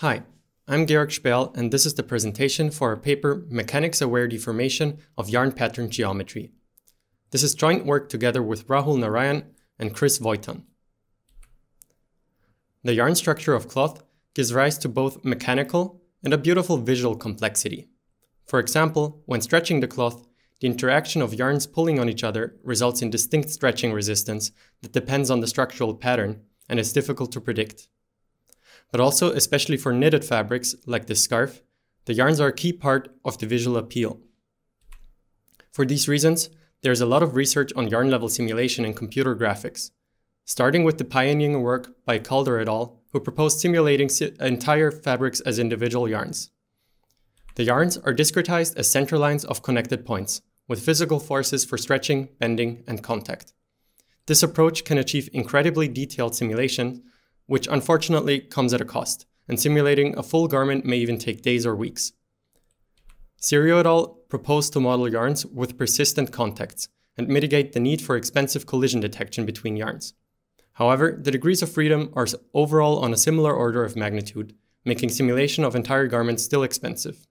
Hi, I'm Georg Sperl, and this is the presentation for our paper Mechanics-Aware Deformation of Yarn Pattern Geometry. This is joint work together with Rahul Narain and Chris Wojtan. The yarn structure of cloth gives rise to both mechanical and a beautiful visual complexity. For example, when stretching the cloth, the interaction of yarns pulling on each other results in distinct stretching resistance that depends on the structural pattern and is difficult to predict but also, especially for knitted fabrics like this scarf, the yarns are a key part of the visual appeal. For these reasons, there's a lot of research on yarn level simulation and computer graphics, starting with the pioneering work by Kaldor et al., who proposed simulating entire fabrics as individual yarns. The yarns are discretized as center lines of connected points, with physical forces for stretching, bending, and contact. This approach can achieve incredibly detailed simulation which unfortunately comes at a cost, and simulating a full garment may even take days or weeks. Cirio et al. proposed to model yarns with persistent contacts and mitigate the need for expensive collision detection between yarns. However, the degrees of freedom are overall on a similar order of magnitude, making simulation of entire garments still expensive.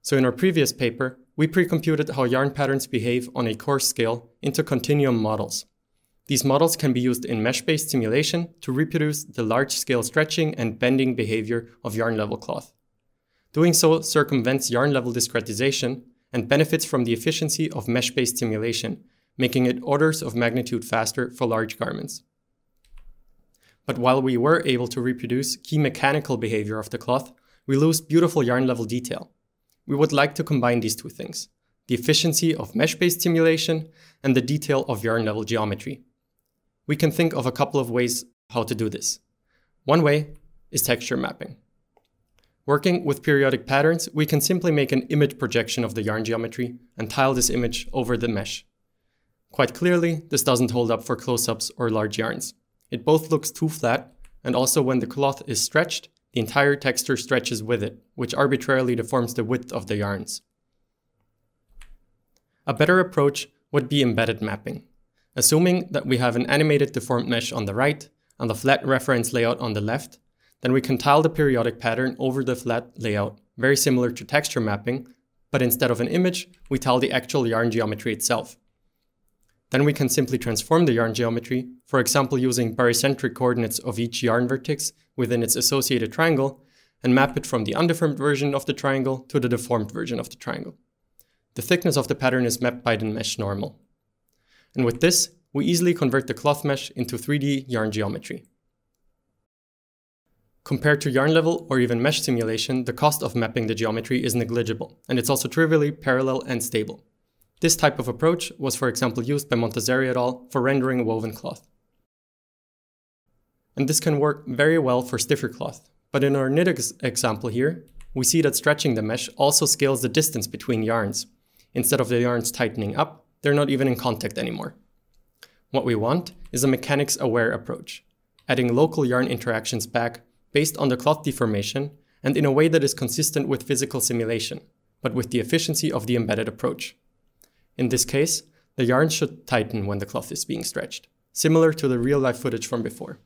So in our previous paper, we pre-computed how yarn patterns behave on a coarse scale into continuum models. These models can be used in mesh-based simulation to reproduce the large-scale stretching and bending behavior of yarn-level cloth. Doing so circumvents yarn-level discretization and benefits from the efficiency of mesh-based simulation, making it orders of magnitude faster for large garments. But while we were able to reproduce key mechanical behavior of the cloth, we lose beautiful yarn-level detail. We would like to combine these two things, the efficiency of mesh-based simulation and the detail of yarn-level geometry we can think of a couple of ways how to do this. One way is texture mapping. Working with periodic patterns, we can simply make an image projection of the yarn geometry and tile this image over the mesh. Quite clearly, this doesn't hold up for close-ups or large yarns. It both looks too flat, and also when the cloth is stretched, the entire texture stretches with it, which arbitrarily deforms the width of the yarns. A better approach would be embedded mapping. Assuming that we have an animated deformed mesh on the right and the flat reference layout on the left, then we can tile the periodic pattern over the flat layout, very similar to texture mapping, but instead of an image, we tile the actual yarn geometry itself. Then we can simply transform the yarn geometry, for example using barycentric coordinates of each yarn vertex within its associated triangle, and map it from the undeformed version of the triangle to the deformed version of the triangle. The thickness of the pattern is mapped by the mesh normal. And with this, we easily convert the cloth mesh into 3D yarn geometry. Compared to yarn level or even mesh simulation, the cost of mapping the geometry is negligible, and it's also trivially parallel and stable. This type of approach was for example used by Montazeri et al. for rendering woven cloth. And this can work very well for stiffer cloth, but in our knit ex example here, we see that stretching the mesh also scales the distance between yarns. Instead of the yarns tightening up, they're not even in contact anymore. What we want is a mechanics-aware approach, adding local yarn interactions back based on the cloth deformation and in a way that is consistent with physical simulation, but with the efficiency of the embedded approach. In this case, the yarn should tighten when the cloth is being stretched, similar to the real-life footage from before.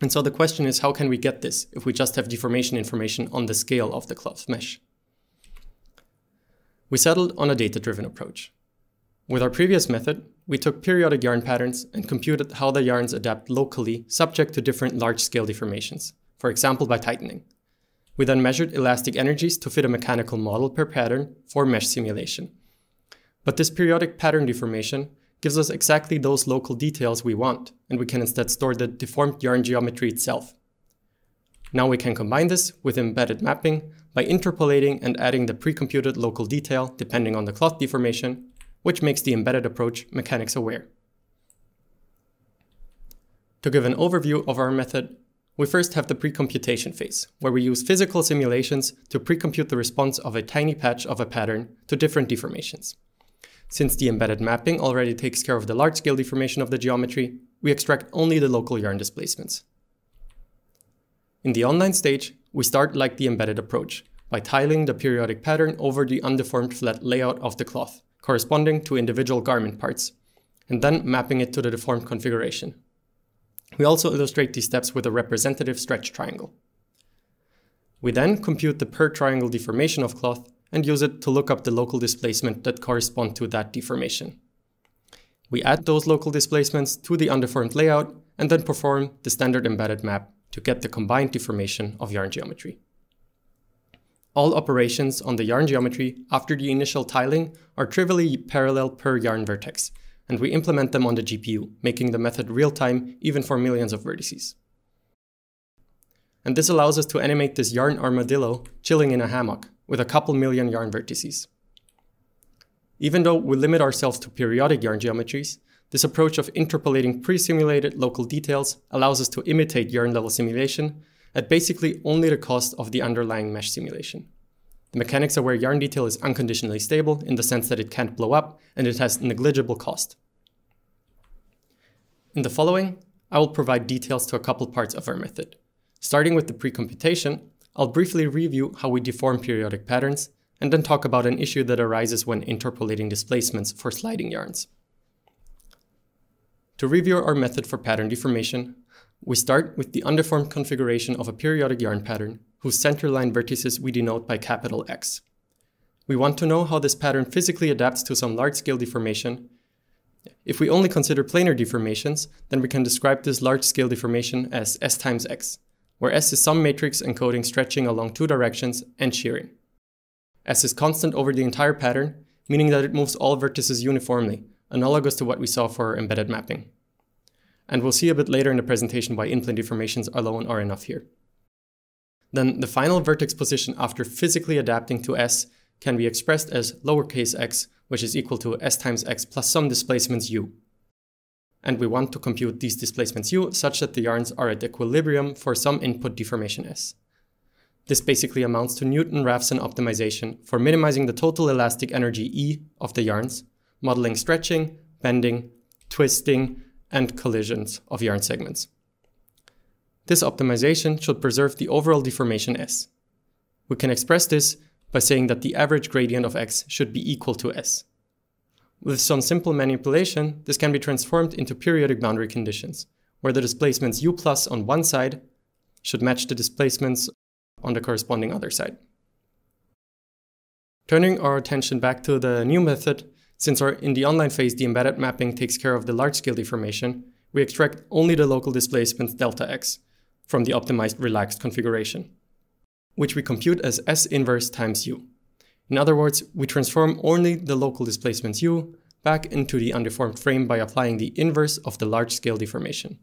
And so the question is how can we get this if we just have deformation information on the scale of the cloth mesh? We settled on a data-driven approach. With our previous method, we took periodic yarn patterns and computed how the yarns adapt locally subject to different large-scale deformations, for example by tightening. We then measured elastic energies to fit a mechanical model per pattern for mesh simulation. But this periodic pattern deformation gives us exactly those local details we want, and we can instead store the deformed yarn geometry itself. Now we can combine this with embedded mapping by interpolating and adding the pre-computed local detail depending on the cloth deformation which makes the embedded approach mechanics aware. To give an overview of our method, we first have the pre-computation phase, where we use physical simulations to pre-compute the response of a tiny patch of a pattern to different deformations. Since the embedded mapping already takes care of the large-scale deformation of the geometry, we extract only the local yarn displacements. In the online stage, we start like the embedded approach, by tiling the periodic pattern over the undeformed flat layout of the cloth corresponding to individual garment parts, and then mapping it to the deformed configuration. We also illustrate these steps with a representative stretch triangle. We then compute the per triangle deformation of cloth and use it to look up the local displacement that correspond to that deformation. We add those local displacements to the undeformed layout and then perform the standard embedded map to get the combined deformation of yarn geometry. All operations on the yarn geometry after the initial tiling are trivially parallel per yarn vertex, and we implement them on the GPU, making the method real-time even for millions of vertices. And this allows us to animate this yarn armadillo chilling in a hammock with a couple million yarn vertices. Even though we limit ourselves to periodic yarn geometries, this approach of interpolating pre-simulated local details allows us to imitate yarn level simulation at basically only the cost of the underlying mesh simulation. The mechanics-aware yarn detail is unconditionally stable in the sense that it can't blow up and it has negligible cost. In the following, I will provide details to a couple parts of our method. Starting with the pre-computation, I'll briefly review how we deform periodic patterns and then talk about an issue that arises when interpolating displacements for sliding yarns. To review our method for pattern deformation, we start with the undeformed configuration of a periodic yarn pattern whose centerline vertices we denote by capital X. We want to know how this pattern physically adapts to some large-scale deformation. If we only consider planar deformations, then we can describe this large-scale deformation as S times X, where S is some matrix encoding stretching along two directions and shearing. S is constant over the entire pattern, meaning that it moves all vertices uniformly, analogous to what we saw for embedded mapping. And we'll see a bit later in the presentation why in-plane deformations alone are enough here. Then the final vertex position after physically adapting to S can be expressed as lowercase x, which is equal to s times x plus some displacements u. And we want to compute these displacements u such that the yarns are at equilibrium for some input deformation s. This basically amounts to Newton-Raphson optimization for minimizing the total elastic energy E of the yarns, modeling stretching, bending, twisting, and collisions of yarn segments. This optimization should preserve the overall deformation S. We can express this by saying that the average gradient of x should be equal to s. With some simple manipulation, this can be transformed into periodic boundary conditions, where the displacements u plus on one side should match the displacements on the corresponding other side. Turning our attention back to the new method, since our, in the online phase the embedded mapping takes care of the large-scale deformation, we extract only the local displacement delta x, from the optimized relaxed configuration, which we compute as S inverse times U. In other words, we transform only the local displacements U back into the undeformed frame by applying the inverse of the large-scale deformation.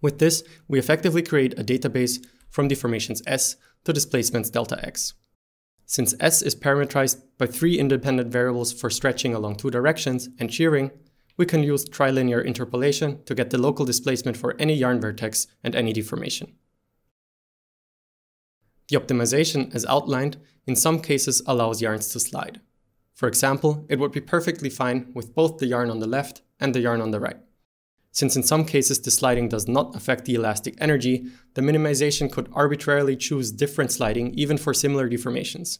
With this, we effectively create a database from deformations S to displacements delta x. Since S is parametrized by three independent variables for stretching along two directions and shearing, we can use trilinear interpolation to get the local displacement for any yarn vertex and any deformation. The optimization, as outlined, in some cases allows yarns to slide. For example, it would be perfectly fine with both the yarn on the left and the yarn on the right. Since in some cases the sliding does not affect the elastic energy, the minimization could arbitrarily choose different sliding even for similar deformations.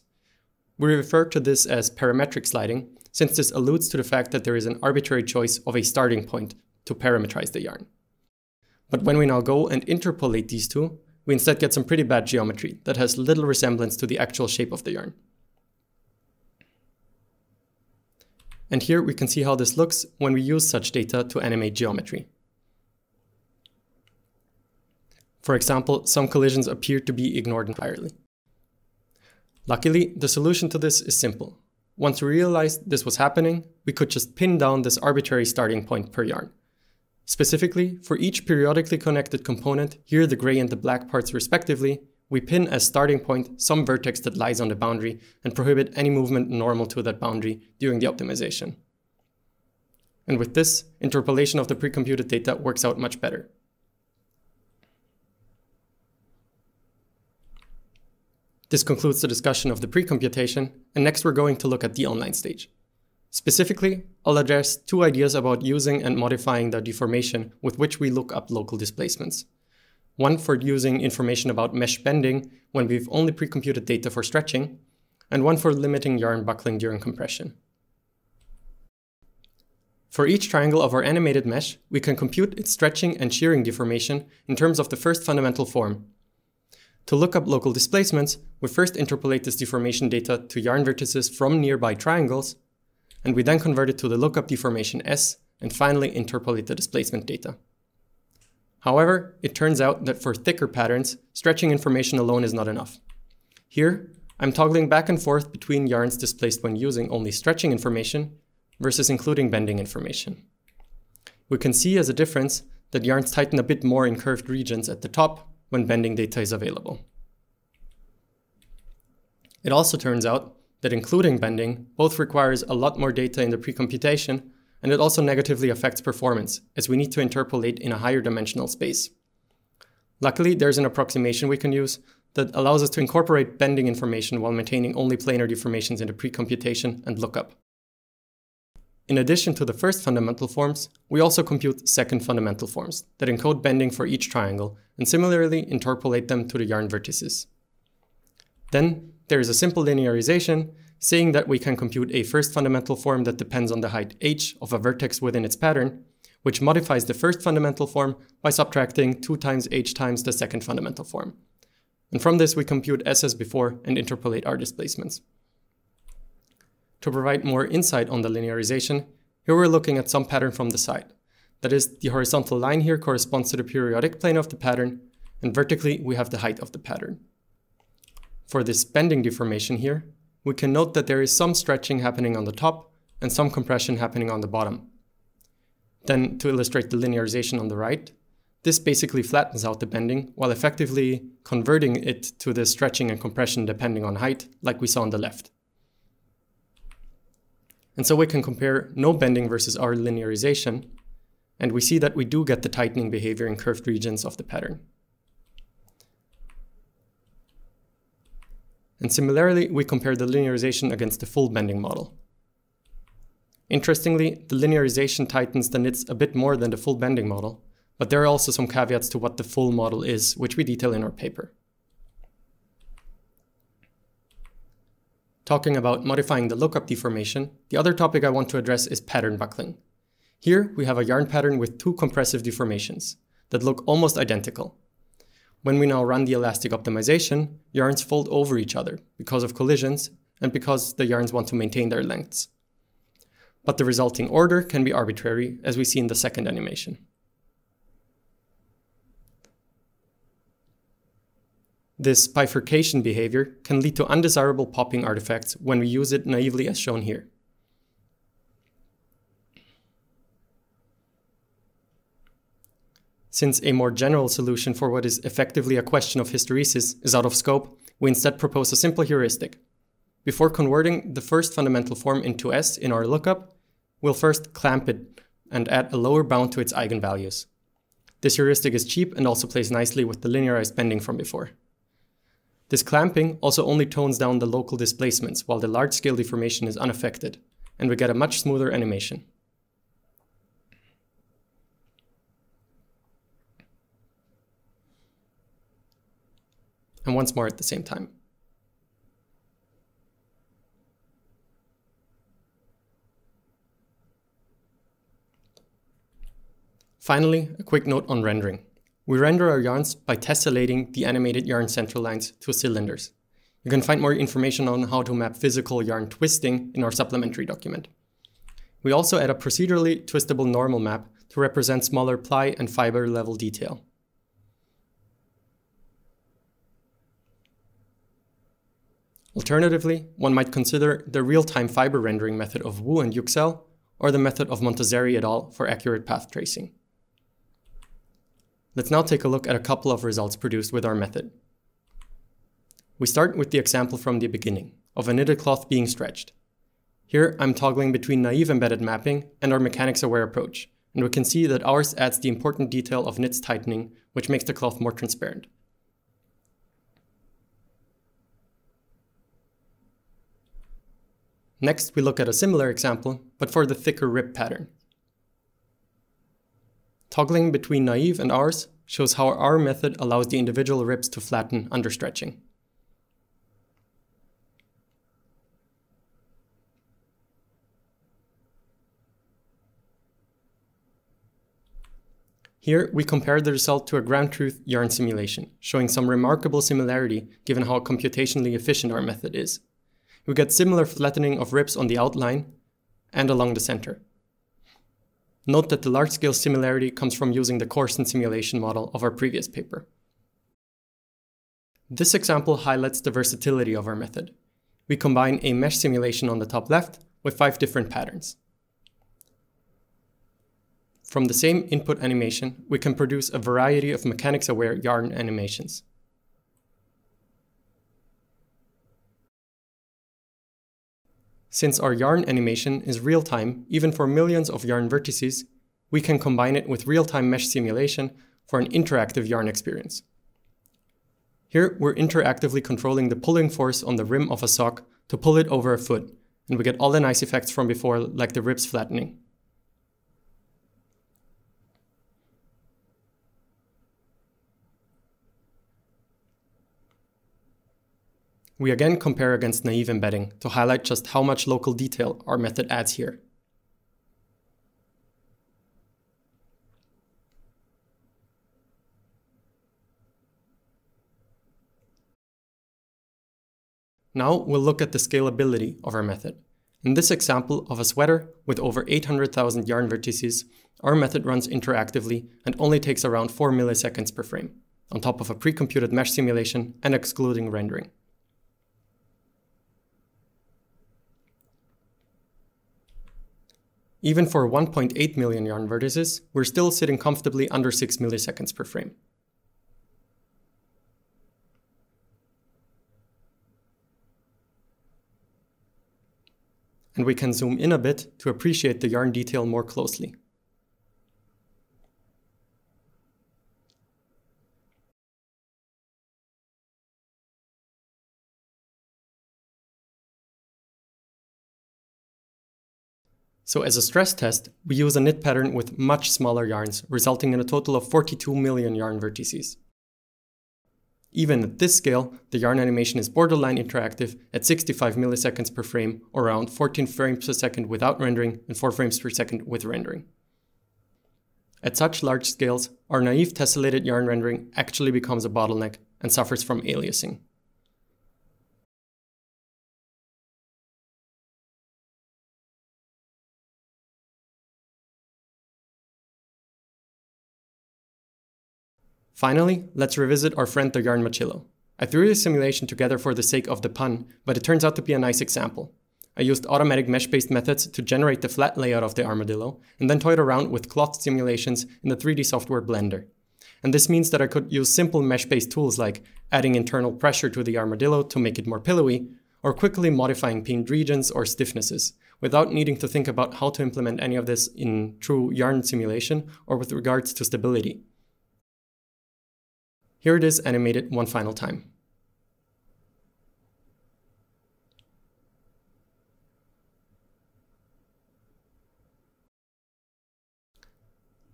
We refer to this as parametric sliding, since this alludes to the fact that there is an arbitrary choice of a starting point to parametrize the yarn. But when we now go and interpolate these two, we instead get some pretty bad geometry that has little resemblance to the actual shape of the yarn. And here we can see how this looks when we use such data to animate geometry. For example, some collisions appear to be ignored entirely. Luckily, the solution to this is simple. Once we realized this was happening, we could just pin down this arbitrary starting point per yarn. Specifically, for each periodically connected component, here the gray and the black parts respectively, we pin as starting point some vertex that lies on the boundary and prohibit any movement normal to that boundary during the optimization. And with this, interpolation of the pre-computed data works out much better. This concludes the discussion of the pre-computation, and next we're going to look at the online stage. Specifically, I'll address two ideas about using and modifying the deformation with which we look up local displacements. One for using information about mesh bending when we've only pre-computed data for stretching, and one for limiting yarn buckling during compression. For each triangle of our animated mesh, we can compute its stretching and shearing deformation in terms of the first fundamental form, To look up local displacements, we first interpolate this deformation data to yarn vertices from nearby triangles, and we then convert it to the lookup deformation S, and finally interpolate the displacement data. However, it turns out that for thicker patterns, stretching information alone is not enough. Here, I'm toggling back and forth between yarns displaced when using only stretching information versus including bending information. We can see as a difference that yarns tighten a bit more in curved regions at the top when bending data is available. It also turns out that including bending both requires a lot more data in the precomputation and it also negatively affects performance as we need to interpolate in a higher dimensional space. Luckily, there's an approximation we can use that allows us to incorporate bending information while maintaining only planar deformations in the precomputation and lookup. In addition to the first fundamental forms, we also compute second fundamental forms that encode bending for each triangle and similarly interpolate them to the yarn vertices. Then there is a simple linearization saying that we can compute a first fundamental form that depends on the height h of a vertex within its pattern, which modifies the first fundamental form by subtracting 2 times h times the second fundamental form. And from this we compute s as before and interpolate our displacements. To provide more insight on the linearization, here we're looking at some pattern from the side. That is, the horizontal line here corresponds to the periodic plane of the pattern, and vertically we have the height of the pattern. For this bending deformation here, we can note that there is some stretching happening on the top and some compression happening on the bottom. Then, to illustrate the linearization on the right, this basically flattens out the bending while effectively converting it to the stretching and compression depending on height, like we saw on the left. And so we can compare no bending versus our linearization, and we see that we do get the tightening behavior in curved regions of the pattern. And similarly, we compare the linearization against the full bending model. Interestingly, the linearization tightens the knits a bit more than the full bending model, but there are also some caveats to what the full model is, which we detail in our paper. Talking about modifying the lookup deformation, the other topic I want to address is pattern buckling. Here, we have a yarn pattern with two compressive deformations that look almost identical. When we now run the elastic optimization, yarns fold over each other because of collisions and because the yarns want to maintain their lengths. But the resulting order can be arbitrary, as we see in the second animation. This bifurcation behavior can lead to undesirable popping artifacts when we use it naively as shown here. Since a more general solution for what is effectively a question of hysteresis is out of scope, we instead propose a simple heuristic. Before converting the first fundamental form into S in our lookup, we'll first clamp it and add a lower bound to its eigenvalues. This heuristic is cheap and also plays nicely with the linearized bending from before. This clamping also only tones down the local displacements while the large-scale deformation is unaffected, and we get a much smoother animation. And once more at the same time. Finally, a quick note on rendering. We render our yarns by tessellating the animated yarn central lines to cylinders. You can find more information on how to map physical yarn twisting in our supplementary document. We also add a procedurally twistable normal map to represent smaller ply and fiber level detail. Alternatively, one might consider the real-time fiber rendering method of Wu and Yüksel, or the method of Montazeri et al. for accurate path tracing. Let's now take a look at a couple of results produced with our method. We start with the example from the beginning, of a knitted cloth being stretched. Here I'm toggling between naive embedded mapping and our mechanics-aware approach, and we can see that ours adds the important detail of knits tightening, which makes the cloth more transparent. Next, we look at a similar example, but for the thicker rib pattern. Toggling between naive and ours shows how our method allows the individual ribs to flatten under stretching. Here, we compare the result to a ground truth yarn simulation, showing some remarkable similarity given how computationally efficient our method is. We get similar flattening of ribs on the outline and along the center. Note that the large-scale similarity comes from using the Corsten simulation model of our previous paper. This example highlights the versatility of our method. We combine a mesh simulation on the top left with five different patterns. From the same input animation, we can produce a variety of mechanics-aware yarn animations. Since our yarn animation is real-time, even for millions of yarn vertices, we can combine it with real-time mesh simulation for an interactive yarn experience. Here, we're interactively controlling the pulling force on the rim of a sock to pull it over a foot, and we get all the nice effects from before, like the ribs flattening. We again compare against naive embedding to highlight just how much local detail our method adds here. Now we'll look at the scalability of our method. In this example of a sweater with over 800,000 yarn vertices, our method runs interactively and only takes around 4 milliseconds per frame, on top of a pre-computed mesh simulation and excluding rendering. Even for 1.8 million yarn vertices, we're still sitting comfortably under 6 milliseconds per frame. And we can zoom in a bit to appreciate the yarn detail more closely. So as a stress test, we use a knit pattern with much smaller yarns, resulting in a total of 42 million yarn vertices. Even at this scale, the yarn animation is borderline interactive at 65 milliseconds per frame, or around 14 frames per second without rendering and 4 frames per second with rendering. At such large scales, our naive tessellated yarn rendering actually becomes a bottleneck and suffers from aliasing. Finally, let's revisit our friend the yarn machillo. I threw this simulation together for the sake of the pun, but it turns out to be a nice example. I used automatic mesh-based methods to generate the flat layout of the armadillo, and then toyed around with cloth simulations in the 3D software Blender. And this means that I could use simple mesh-based tools like adding internal pressure to the armadillo to make it more pillowy, or quickly modifying pinned regions or stiffnesses, without needing to think about how to implement any of this in true yarn simulation or with regards to stability. Here it is animated one final time.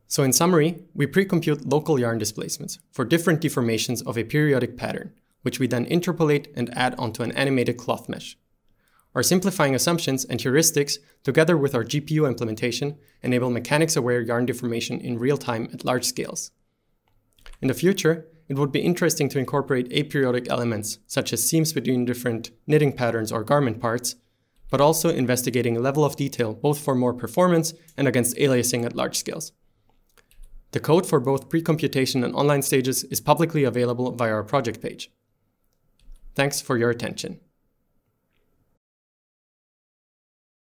So in summary, we pre-compute local yarn displacements for different deformations of a periodic pattern, which we then interpolate and add onto an animated cloth mesh. Our simplifying assumptions and heuristics, together with our GPU implementation, enable mechanics-aware yarn deformation in real time at large scales. In the future, it would be interesting to incorporate aperiodic elements, such as seams between different knitting patterns or garment parts, but also investigating a level of detail both for more performance and against aliasing at large scales. The code for both pre-computation and online stages is publicly available via our project page. Thanks for your attention.